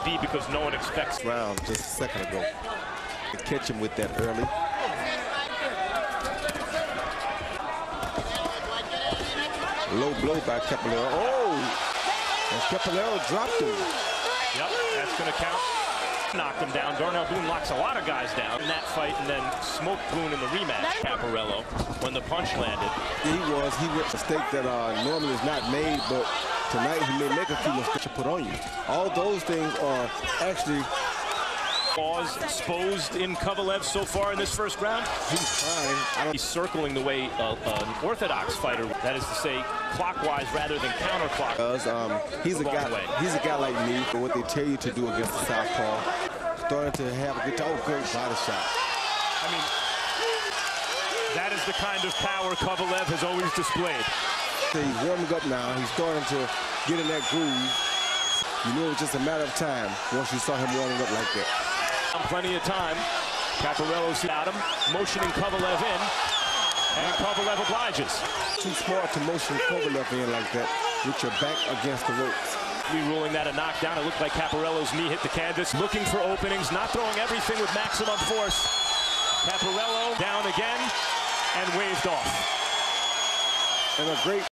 might be because no one expects. Round just a second ago. To catch him with that early. Low blow by Caparello. Oh! And Caparello dropped him. Yep, that's going to count. Knocked him down. Darnell Boone locks a lot of guys down in that fight and then smoked Boone in the rematch. Caparello when the punch landed. He was. He made a mistake that uh, normally is not made, but tonight he may make a few mistakes to put on you. All those things are actually Claws exposed in Kovalev so far in this first round. he's fine. He's circling the way uh, an orthodox fighter, that is to say, clockwise rather than counterclockwise. Um, he's a guy. He's a guy like me. For what they tell you to do against the southpaw, starting to have a good. Oh, great body shot. I mean, that is the kind of power Kovalev has always displayed. He's warming up now. He's starting to get in that groove. You knew it was just a matter of time once you saw him warming up like that. Plenty of time. Caparello's at him, motioning Kovalev in, and Kovalev obliges. Too smart to motion Kovalev in like that with your back against the ropes. Re-ruling that a knockdown. It looked like Caparello's knee hit the canvas. Looking for openings, not throwing everything with maximum force. Caparello down again and waved off. And a great